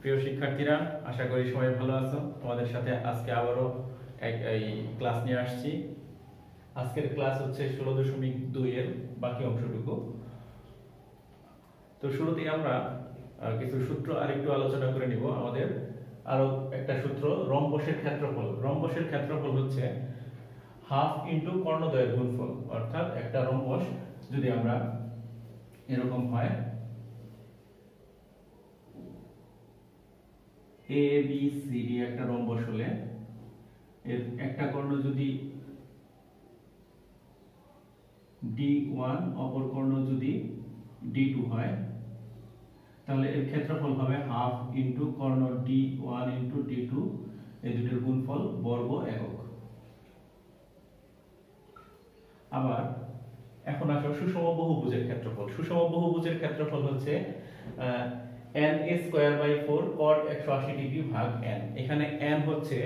প্রিয় শিক্ষার্থীরা, আশা করি সবাই ভালো আছো। তোমাদের সাথে আজকে আবারও এক এই ক্লাস নিয়ে আসছি। আজকের ক্লাস হচ্ছে ষোলো দশমিক দুই এর বাকি অংশটুকু। তো শুরুতেই আমরা কিছু সূত্র আরেকটু আলোচনা করে নিব আমাদের। আরও একটা সূত্র, রম্বসের ক্ষেত্রফল। রম্বসের ক্ষেত্রফল হচ্ছে হাফ ইন্টু কর্ণদ্বয়ের গুণফল। অর্থাৎ একটা রম্বস যদি আমরা এরকম হয় এ বি সি ডি একটা রম্বস হলে এর একটা কর্ণ যদি ডি ওয়ান অপর কর্ণ যদি ডি টু হয়, তাহলে এর ক্ষেত্রফল হবে হাফ ইন্টু কর্ণ D one into D two এই দুটোর গুণফল বর্গ একক। আবার এখন আসো সুষম বহুভুজের ক্ষেত্রফল। সুষম বহুভুজের ক্ষেত্রফল হচ্ছে N A square by four cot একশো ডিগ্রি ভাগ এন এখানে এন হচ্ছে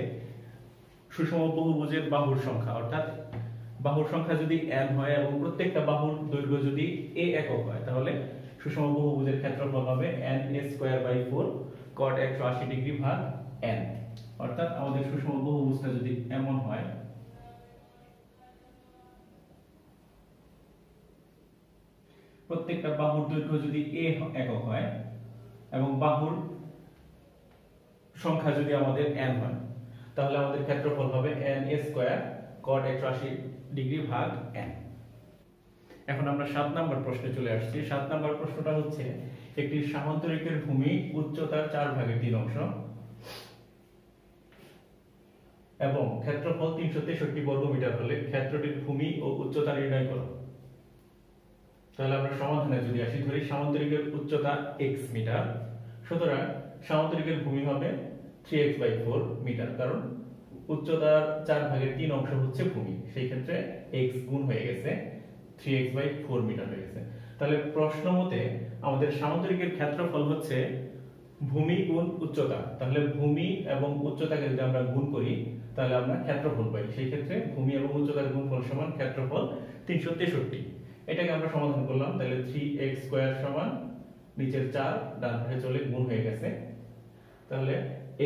সুষম বহুভুজের বাহুর সংখ্যা, অর্থাৎ বাহুর সংখ্যা যদি n হয় এবং প্রত্যেকটা বাহুর দৈর্ঘ্য যদি a একক হয়, তাহলে সুষম বহুভুজের ক্ষেত্রফল হবে n a square by 4 cot 180 degree ভাগ n অর্থাৎ আমাদের সুষম বহুভুজটা যদি এমন হয়, প্রত্যেকটা বাহুর দৈর্ঘ্য যদি a একক হয় এবং বাহুর সংখ্যা যদি আমাদের n হয়, তাহলে আমাদের ক্ষেত্রফল হবে n স্কয়ার cot 180 ডিগ্রি ভাগ n এখন আমরা সাত নম্বর প্রশ্নে চলে আসছি। সাত নম্বর প্রশ্নটা হচ্ছে, একটি সামান্তরিকের ভূমি উচ্চতার চার ভাগের তিন অংশ এবং ক্ষেত্রফল তিনশো তেষট্টি বর্গ মিটার হলে ক্ষেত্রটির ভূমি ও উচ্চতা নির্ণয় করো। তাহলে আমরা সমাধানে যদি আসি, ধরি সামান্তরিকের উচ্চতা x মিটার। সুতরাং সামান্তরিকের ভূমি হবে 3x বাই ফোর মিটার কারণ উচ্চতার চার ভাগের তিন অংশ হচ্ছে ভূমি। সেই ক্ষেত্রে এক্স গুণ হয়ে গেছে three X by four metre হয়ে গেছে। তাহলে প্রশ্ন মতে আমাদের সামুদ্রিকের ক্ষেত্রফল হচ্ছে ভূমি গুণ উচ্চতা। তাহলে ভূমি এবং উচ্চতাকে যদি আমরা গুণ করি, তাহলে আমরা ক্ষেত্রফল পাই। সেই ক্ষেত্রে ভূমি এবং উচ্চতার গুণফল সমান ক্ষেত্রফল 363 এটাকে আমরা সমাধান করলাম। তাহলে থ্রি এক্স স্কোয়ার সমান নিচের 4 ডান পাশে চলে গুণ হয়ে গেছে। তাহলে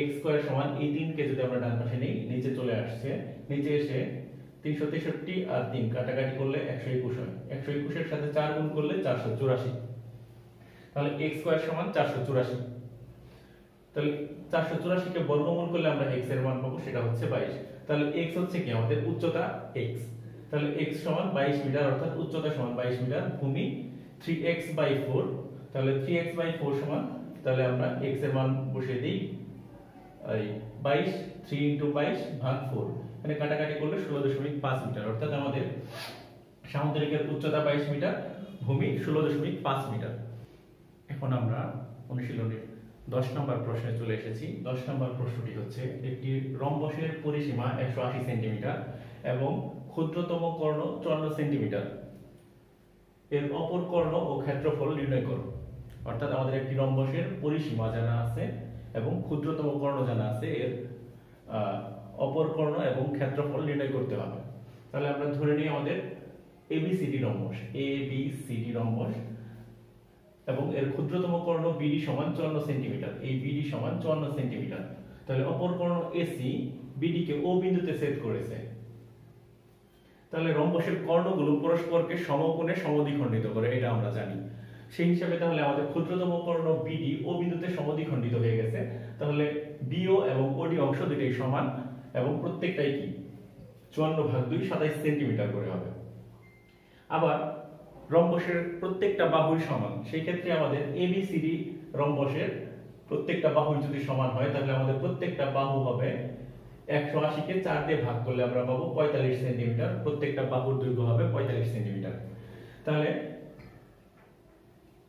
x স্কয়ার সমান এই 3 কে যদি আমরা ডান পাশে নেই, নিচে চলে আসছে। নিচে এসে 363 আর 3 কাটাকাটি করলে 121 হয়। 121 এর সাথে 4 গুণ করলে 484 তাহলে x স্কয়ার সমান 484 তাহলে 484 কে বর্গমূল করলে আমরা x এর মান পাবো, সেটা হচ্ছে 22 তাহলে x হচ্ছে কি? আমাদের উচ্চতা x তাহলে x সমান 22 মিটার, অর্থাৎ উচ্চতা সমান 22 মিটার, ভূমি 3x 4 তাহলে 3x 4 সমান, তাহলে আমরা x এর মান বসিয়ে দিই, এই 22 3 ইনটু 22 ভাগ 4 এখানে কাটাকাটি করলে 16.5 মিটার, অর্থাৎ আমাদের সামুদ্রিকের উচ্চতা 22 মিটার, ভূমি 16.5 মিটার। এখন আমরা অনুশীলনের 10 নম্বর প্রশ্নে চলে এসেছি। 10 নম্বর প্রশ্নটি হচ্ছে, একটি রম্বসের পরিসীমা 180 সেন্টিমিটার এবং ক্ষুদ্রতম কর্ণ 54 সেন্টিমিটার। এর অপর কর্ণ ও ক্ষেত্রফল নির্ণয় করো। অর্থাৎ আমাদের একটি রম্বসের পরিসীমা জানা আছে এবং ক্ষুদ্রতম কর্ণ জানা আছে, এর অপর কর্ণ এবং ক্ষেত্রফল নির্ণয় করতে হবে। তাহলে আমরা ধরে নিই আমাদের ABCD rhombus A B C D rhombus এবং এর ক্ষুদ্রতম কর্ণ বিডি সমান 54 সেন্টিমিটার, এই বিডি সমান 54 সেন্টিমিটার। তাহলে অপর কর্ণ এসি বিডি কে ও বিন্দুতে ছেদ করেছে। তাহলে রম্বসের কর্ণগুলো পরস্পরকে সমকোণে সমদ্বিখণ্ডিত করে, এটা আমরা জানি। সেই হিসাবে তাহলে আমাদের ক্ষুদ্রতম কর্ণ বিডি ও বিন্দুতে সমদ্বিখণ্ডিত হয়ে গেছে। তাহলে বিও এবং ওডি অংশ দুটোই সমান এবং প্রত্যেকটাই কি? চুয়ান্ন ভাগ দুই, সাতাইশ সেন্টিমিটার করে হবে। আবার রম্বসের প্রত্যেকটা বাহুই সমান। সেই ক্ষেত্রে আমাদের এবিসিডি রম্বসের প্রত্যেকটা বাহু যদি সমান হয়, তাহলে আমাদের প্রত্যেকটা বাহু হবে একশো আশিকে চার দিয়ে ভাগ করলে আমরা পাবো পঁয়তাল্লিশ সেন্টিমিটার। প্রত্যেকটা বাহুর দৈর্ঘ্য হবে পঁয়তাল্লিশ সেন্টিমিটার। তাহলে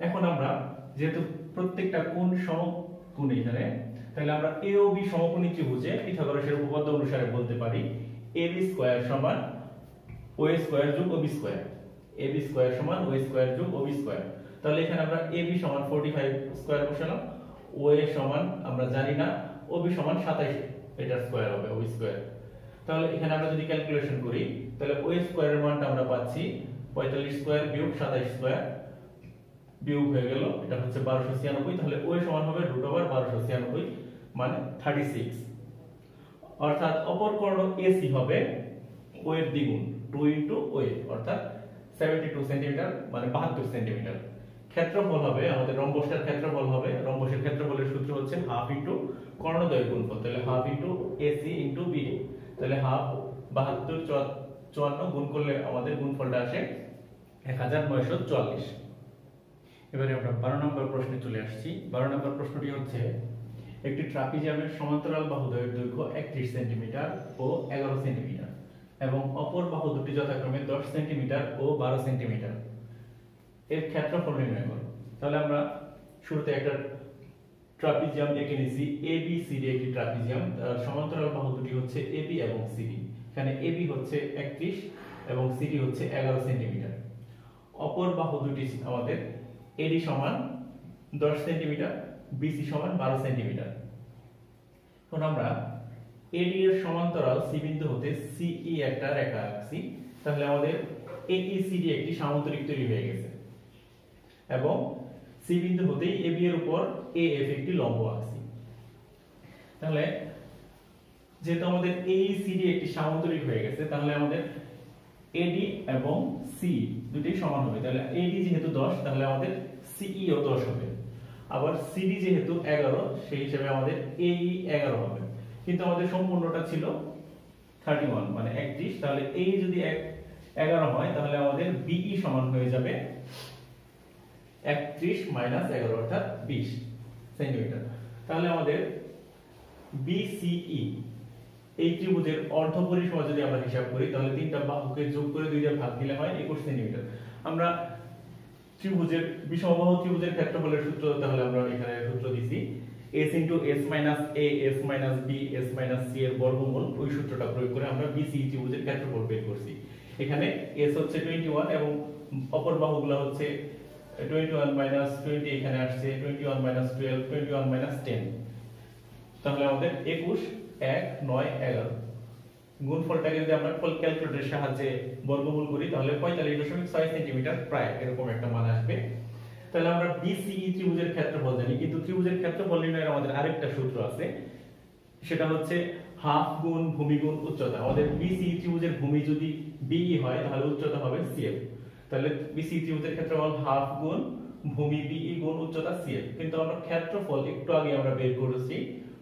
এখন আমরা যেহেতু প্রত্যেকটা কোণ সমকোণ এখানে, তাহলে আমরা এ ও বি সমকোণী ত্রিভুজে পিথাগোরাসের উপপাদ্য অনুসারে বলতে পারি এ বি স্কয়ার সমান ও এ স্কয়ার যোগ O B square A B square সমান ও স্কয়ার যোগ ও বি স্কয়ার তাহলে এখানে আমরা এ বি সমান 45 স্কয়ার বসালাম। ও এ সমান, আমরা জানি না ও বি সমান 27 এটার স্কয়ার হবে ও স্কয়ার তাহলে এখানে আমরা যদি ক্যালকুলেশন করি, তাহলে ও স্কয়ারের মানটা আমরা পাচ্ছি 45 স্কয়ার বিয়োগ 27 স্কয়ার বিয়োগ হয়ে গেল, এটা হচ্ছে বারোশো ছিয়ানব্বই, তাহলে ওই সমান হবে রুট ওভার বারোশো ছিয়ানব্বই মানে থার্টি সিক্স অর্থাৎ অপর কর্ণ এসি হবে ও এর দ্বিগুণ টু ইন্টু ও অর্থাৎ সেভেন্টি টু সেন্টিমিটার মানে বাহাত্তর সেন্টিমিটার ক্ষেত্রফল হবে, আমাদের রম্বসটার ক্ষেত্রফল হবে, রম্বসের ক্ষেত্রফলের সূত্র হচ্ছে হাফ ইন্টু কর্ণদ্বয় গুণফল, তাহলে half into AC into BD তাহলে হাফ বাহাত্তর চুয়ান্ন গুণ করলে আমাদের গুণফলটা আসে এক হাজার নয়শো চুয়াল্লিশ। এবারে আমরা বারো নম্বর প্রশ্নে চলে আসছি। বারো নম্বর প্রশ্নটি হচ্ছে, একটি ট্রাপিজিয়ামের সমান্তরাল বাহুদ্বয়ের দৈর্ঘ্য একত্রিশ সেন্টিমিটার ও এগারো সেন্টিমিটার এবং অপর বাহু দুটি যথাক্রমে দশ সেন্টিমিটার ও বারো সেন্টিমিটার। এর ক্ষেত্রফল নির্ণয় করো। তাহলে আমরা শুরুতে একটা ট্রাপিজিয়াম দেখে নিয়েছি। এ বি সিডি একটি ট্রাপিজিয়াম। তার সমান্তরাল বাহু দুটি হচ্ছে এ বি এবং সিডি এখানে এ বি হচ্ছে একত্রিশ এবং সিডি হচ্ছে এগারো সেন্টিমিটার। অপর বাহু দুটি আমাদের এডি সমান দশ সেন্টিমিটার বিসি সমান বারো সেন্টিমিটার। এখন আমরা এডি এর সমান্তরাল সি বিন্দু হতে সিই একটা রেখা আঁকছি, তাহলে আমাদের এইসিডি একটি সামান্তরিক তৈরি হয়ে গেছে। এবং সি বিন্দু হতেই এবি এর উপর এএফ একটি লম্ব আঁকছি। তাহলে যেহেতু আমাদের এইসিডি একটি সামান্তরিক হয়ে গেছে, তাহলে আমাদের এডি এবং সি দুটোই সমান হবে। তাহলে এডি যেহেতু 10 তাহলে আমাদের সিই ও 10 হবে। আবার সিডি যেহেতু 11 সেই হিসেবে আমাদের এই 11 হবে। কিন্তু আমাদের সম্পূর্ণটা ছিল 31 মানে 31 তাহলে এই যদি 11 হয়, তাহলে আমাদের বিই সমান হয়ে যাবে 31 মাইনাস 11 অর্থাৎ 20 সেন্টিমিটার তাহলে আমাদের বিসিই এই ত্রিভুজের অর্ধ পরিসীমা যদি আমরা হিসাব করি, তাহলে তিনটা বাহুকে যোগ করে দুইটা ভাগ দিলে হয় 21 সেন্টিমিটার। আমরা ত্রিভুজের, বিষমবাহু ত্রিভুজের ক্ষেত্রফলের সূত্র, তাহলে আমরা এখানে সূত্র দিছি। S s a, s b, s c এর বর্গমূল, ওই সূত্রটা প্রয়োগ করে আমরা bc ত্রিভুজের ক্ষেত্রফল বের করছি। এখানে s হচ্ছে 21 এবং অপর বাহুগুলো হচ্ছে 21 20 এখানে আসছে 21 12 21 10 তাহলে আমাদের 21 এক, নয়, এগারো। গুণফলটাকে যদি আমরা সাহায্যে বর্গমূল করি, তাহলে পঁয়তাল্লিশ দশমিক ছয় সেন্টিমিটার প্রায় এরকম একটা মান আসবে। তাহলে আমরা বিসিই ত্রিভুজের ক্ষেত্রফল জানি, কিন্তু ত্রিভুজের ক্ষেত্রফল নির্ণয়ের আমাদের আরেকটা সূত্র আছে। সেটা হচ্ছে হাফ গুণ ভূমি গুণ উচ্চতা। আমাদের বিসি ত্রিভুজের ভূমি যদি বিই হয়, তাহলে উচ্চতা হবে সিএফ তাহলে বিসি ত্রিভুজের ক্ষেত্রফল হাফ গুণ ভূমি বিই গুণ উচ্চতা সিএফ কিন্তু আমরা ক্ষেত্রফল একটু আগে আমরা বের করেছি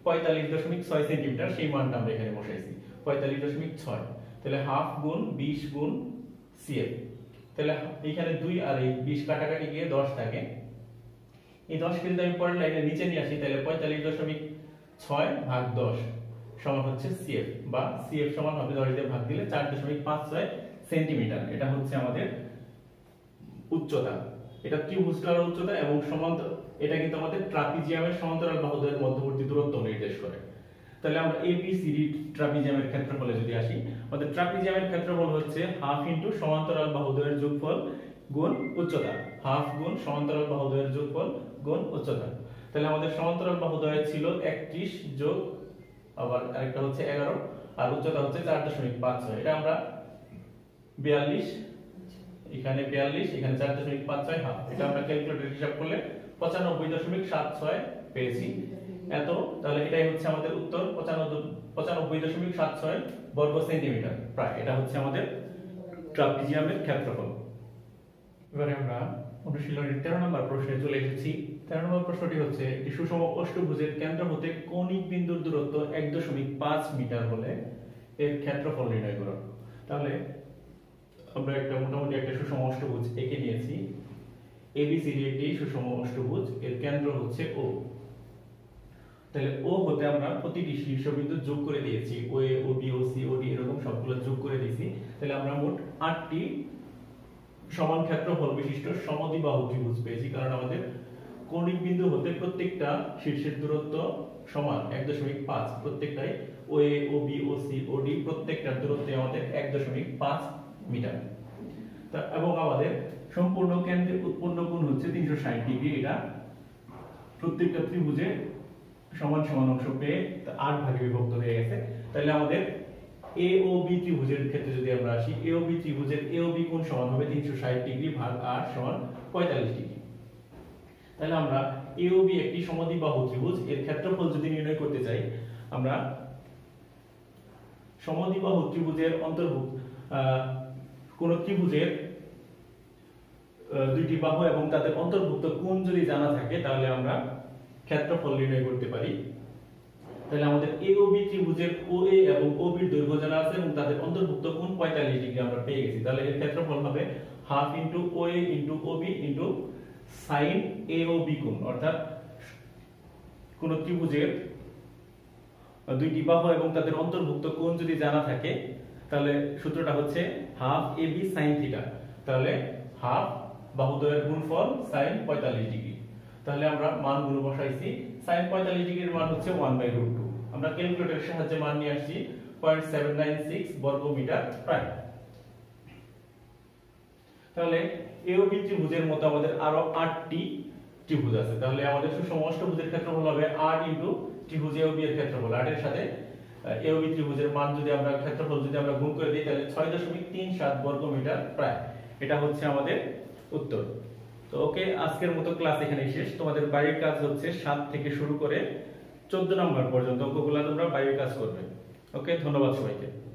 পঁয়তাল্লিশ দশমিক ছয় সেন্টিমিটার, সেই মানটা আমরা এখানে বসাইছি। পঁয়তাল্লিশ দশমিক ছয়। তাহলে হাফ গুণ বিশ গুণ সিএফ তাহলে এখানে দুই আর এই বিশ কাটাকাটি গিয়ে দশ থাকে। এই দশ কিন্তু আমি পরের লাইনে নিচে নিয়ে আসি, তাহলে পঁয়তাল্লিশ দশমিক ছয় ভাগ দশ সমান হচ্ছে সিএফ বা সিএফ সমান হবে দশ দিয়ে ভাগ দিলে চার দশমিক পাঁচ ছয় সেন্টিমিটার। এটা হচ্ছে আমাদের উচ্চতা। এটা ত্রিভুজটার উচ্চতা এবং সমান্তর এটা কিন্তু আমাদের ট্রাপিজিয়ামের সমান্তরাল বাহুদ্বয়ের মধ্যবর্তী দূরত্ব নির্দেশ করে। তাহলে আমরা এবিসিডি ট্রাপিজিয়ামের ক্ষেত্রফলে যদি আসি, আমাদের ট্রাপিজিয়ামের ক্ষেত্রফল হচ্ছে হাফ ইনটু সমান্তরাল বাহুদ্বয়ের যোগফল গুণ উচ্চতা। হাফ গুণ সমান্তরাল বাহুদ্বয়ের যোগফল গুণ উচ্চতা। তাহলে আমাদের সমান্তরাল বাহুদ্বয় ছিল 31 যোগ, আবার আরেকটা হচ্ছে 11 আর উচ্চতা হচ্ছে 4.56 এটা আমরা 42 এখানে 42 এখানে 4.56 হাফ। এটা আমরা ক্যালকুলেটর হিসাব করলে 95.76 পেয়েছি। এত, তাহলে এটাই হচ্ছে আমাদের উত্তর 95.76 বর্গ সেন্টিমিটার। প্রায়, এটা হচ্ছে আমাদের ট্রাপিজিয়ামের ক্ষেত্রফল। এবারে আমরা অনুশীলনের 13 নম্বর প্রশ্নে চলে এসেছি। 13 নম্বর প্রশ্নটি হচ্ছে, একটি সুষম অষ্টভুজের কেন্দ্র হতে কৌণিক বিন্দুর দূরত্ব 1.5 মিটার হলে এর ক্ষেত্রফল নির্ণয় করো। তাহলে আমরা একটা মোটামুটি একটা সুষম অষ্টভুজ এঁকে নিয়েছি। এবিসিডি একটি সুষম অষ্টভুজ এর কেন্দ্র হচ্ছে ও তাহলে ও হতে আমরা প্রতিটি শীর্ষবিন্দু যোগ করে দিয়েছি। O A O B O C O D এরকম সবগুলো যোগ করে দিয়েছি। তাহলে আমরা মোট আটটি সমান ক্ষেত্রফল বিশিষ্ট সমদ্বিবাহু ত্রিভুজ পেয়েছি, কারণ আমাদের কৌণিক বিন্দু হতে প্রত্যেকটা শীর্ষের দূরত্ব সমান এক দশমিক পাঁচ। প্রত্যেকটাই O A O B O C O D প্রত্যেকটার দূরত্বে আমাদের এক দশমিক পাঁচ মিটার। তা এবং আমাদের সম্পূর্ণ কেন্দ্রের উৎপন্ন কোণ হচ্ছে তিনশো ষাট ডিগ্রি, এটা প্রত্যেকটা ত্রিভুজে সমান সমান অংশ পেয়ে আট ভাগে বিভক্ত হয়ে গেছে। তাহলে আমাদের এ ও বি ত্রিভুজের ক্ষেত্রে যদি আমরা আসি এ ও বি ত্রিভুজের এ ও বি কোণ সমান হবে তিনশো ষাট ডিগ্রি ভাগ আট সমান পঁয়তাল্লিশ ডিগ্রি। তাহলে আমরা এওবি একটি সমদ্বিবাহু ত্রিভুজ, এর ক্ষেত্রফল যদি নির্ণয় করতে চাই, আমরা সমদ্বিবাহু ত্রিভুজের অন্তর্ভুক্ত কোন ত্রিভুজের দুইটি বাহু এবং তাদের অন্তর্ভুক্ত কোণ যদি জানা থাকে, তাহলে আমরা ক্ষেত্রফল নির্ণয় করতে পারি। তাহলে আমাদের এওবি ত্রিভুজের ওএ এবং ওবি এর দৈর্ঘ্য জানা আছে এবং তাদের অন্তর্ভুক্ত কোণ 45 ডিগ্রি আমরা পেয়ে গেছি। তাহলে এর ক্ষেত্রফল হবে half into OA into OB into sine AOB কোণ। অর্থাৎ কোন ত্রিভুজের দুইটি বাহু এবং তাদের অন্তর্ভুক্ত কোণ যদি জানা থাকে তাহলে সূত্রটা হচ্ছে হাফ এবি সাইন থিটা। তাহলে হাফ বাহুদ্বয়ের গুণফল সাইন 45 ডিগ্রি। তাহলে আমরা মান গুণ বসাইছি। সাইন 45 ডিগ্রির মান হচ্ছে 1 বাই রুট 2 আমরা ক্যালকুলেটরের সাহায্যে মান নিয়ে আসছি 0.796 বর্গ মিটার প্রায়। তাহলে এওবি ত্রিভুজের মতো আমাদের আরও 8টি ত্রিভুজ আছে। তাহলে আমাদের সুষম অষ্টভুজের ক্ষেত্রফল হবে 8 ইনটু ত্রিভুজ এওবি এর ক্ষেত্রফল। 8 এর সাথে এওবি ত্রিভুজের মান যদি আমরা, ক্ষেত্রফল যদি আমরা গুণ করে দিই, তাহলে 6.37 বর্গ মিটার প্রায়। এটা হচ্ছে আমাদের উত্তর। তো ওকে, আজকের মতো ক্লাস এখানে শেষ। তোমাদের বাড়ির কাজ হচ্ছে 7 থেকে শুরু করে 14 নম্বর পর্যন্ত। অঙ্কগুলো তোমরা বাড়ির কাজ করবে। ওকে, ধন্যবাদ সবাইকে।